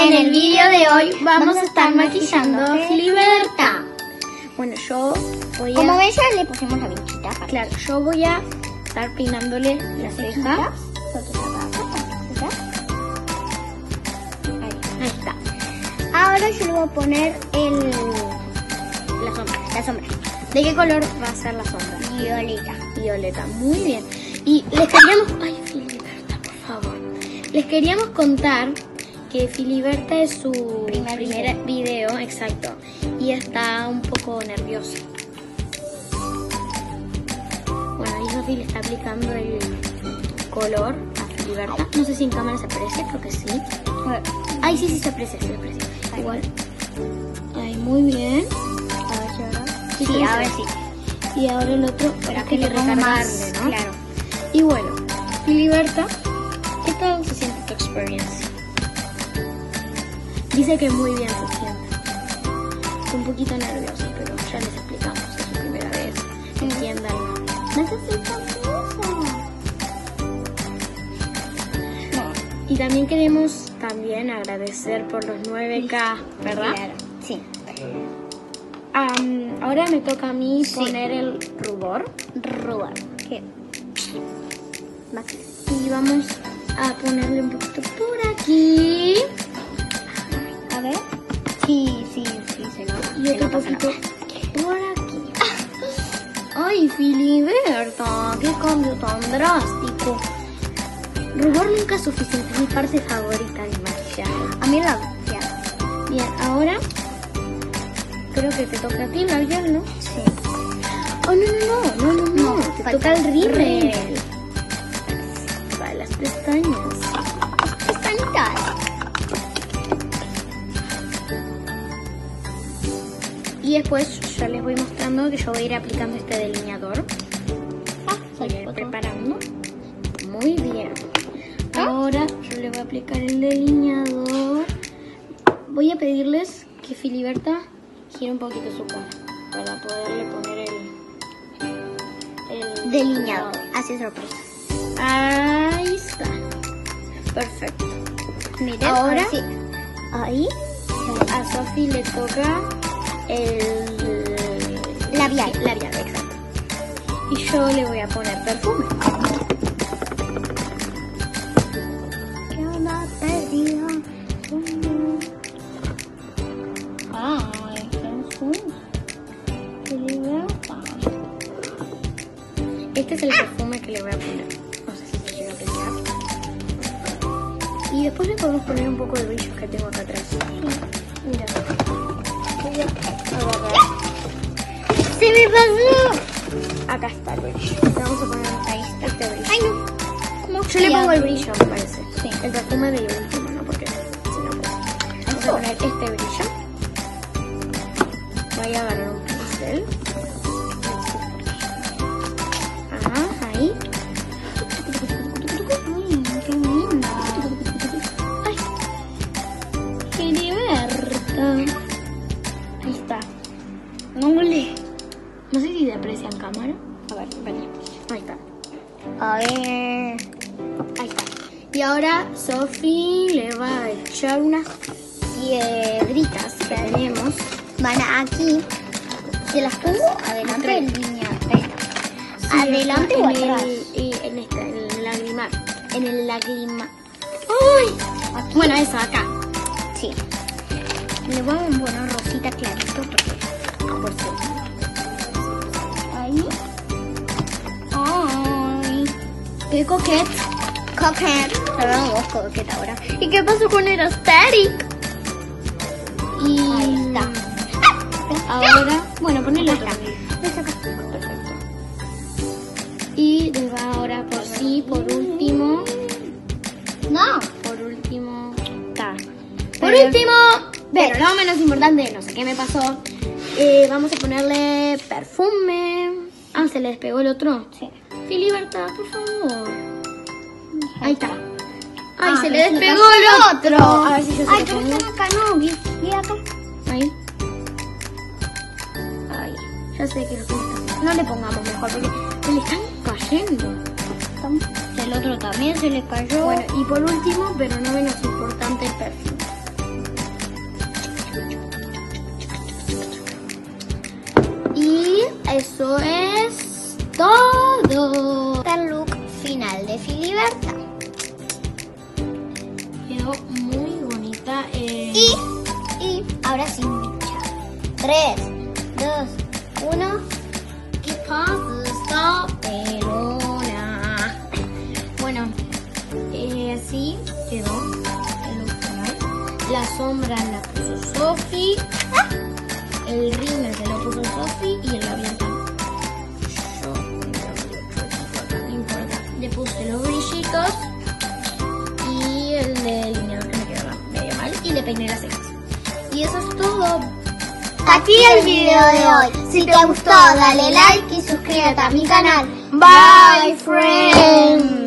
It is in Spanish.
En el vídeo de hoy vamos a estar maquillando a Filiberta. Bueno, yo voy a... Como ven, ya le pusimos la vinchita. Claro, yo voy a estar peinándole la ceja. Ahí, ahí está. Ahora yo le voy a poner el... La sombra. la sombra. ¿De qué color va a ser la sombra? Violeta. Violeta, muy bien. Y les queríamos... Ay, Filiberta, por favor. Les queríamos contar que Filiberta es su Primer primer video, exacto. Y está un poco nerviosa. Bueno, ahí Sofi le está aplicando el color a Filiberta. No sé si en cámara se aprecia, creo que sí. Ay, sí, sí se aprecia, se aprecia. Igual. Ay, muy bien. A ver si ahora... Sí, a ver sí. Y ahora el otro, para que le recargarle, ¿no? Claro. Y bueno, Filiberta, ¿qué tal se siente tu experiencia? Dice que muy bien se siente. Un poquito nerviosa, pero ya les explicamos, es su primera vez. Entiéndanlo. Necesito Y también queremos también agradecer por los 9K, ¿verdad? Claro. Sí. Ahora me toca a mí Sí. poner el rubor. Rubor. ¿Qué? Y vamos a ponerle un poquito por aquí. Poquito por aquí. Ay, Filiberta, qué cambio tan drástico. Rubor nunca es suficiente, es mi parte favorita del maquillaje. A mí la. Bien, ahora creo que te toca a ti labial, ¿no? Sí. Oh, no, no, no, no, no, no. Te toca el rímel. Para las pestañas. Y después ya les voy mostrando que yo voy a ir aplicando este delineador. Ah, Voy a ir preparando. Muy bien. ¿Ah? Ahora yo le voy a aplicar el delineador. Voy a pedirles que Filiberta gire un poquito su cara para poderle poner el, el Delineado. Hace sorpresa. Ahí está. Perfecto. Miren. Ahora- sí. Ahí. A Sofi le toca el Labial. Sí, labial, exacto. Y yo le voy a poner perfume. Filiberta. Este es el perfume que le voy a poner. No sé si se llega a apreciar. Y después le podemos poner un poco de brillos que tengo acá atrás. Mira. ¡Se me pasó! Acá está el brillo. Vamos a poner ahí está este brillo. Ay, no. ¿Cómo Yo le pongo el brillo, me parece. Sí. El perfume de último, ¿no? Porque si no. Vamos a poner este brillo. Voy a agarrar un pincel. No sé si se aprecia en cámara. A ver, espera. Ahí está. A ver. Ahí está. Y ahora Sofi le va a echar unas piedritas que tenemos. Van aquí. ¿Se las pongo adelante del línea? Ahí está. Sí, ¿Adelante en o el- atrás? y en, este, en el lagrimar. En el lagrimar. ¡Ay! Aquí. Bueno, eso, acá. Sí. Le voy a poner rosita clarito porque. Por. Ahí. Ay. ¡Qué coquet! Coquette. Perdón, vos coqueta ahora. ¿Y qué pasó con el aesthetic? Y Ahí está. ahora, bueno, ponele otro. Acá. Perfecto. Y le va ahora por sí, por último. No. Por último. Está. Por último, pero no menos importante, no sé qué me pasó. Eh, vamos a ponerle perfume. Ah, se le despegó el otro. Sí. Filiberta, por favor. Ahí está. Ay, Ah, se le despegó el otro. A ver si yo se Ay, pero están acá, no. Acá. Ahí. Ya sé que lo está- No le pongamos mejor porque se le están cayendo. El otro también se le cayó. Bueno, y por último, pero no menos importante, el perfume. eso es todo. El look final de Filiberta. Quedó muy bonita. Eh. Y, y ahora sí. 3, 2, 1. ¿Qué pasa? Bueno, eh, así quedó el look final. La sombra la puso Sofi. El rímel se lo puso Sofi y el labial las. Y eso es todo. Aquí el video de hoy. Si te gustó, dale like y suscríbete a mi canal. Bye, friends.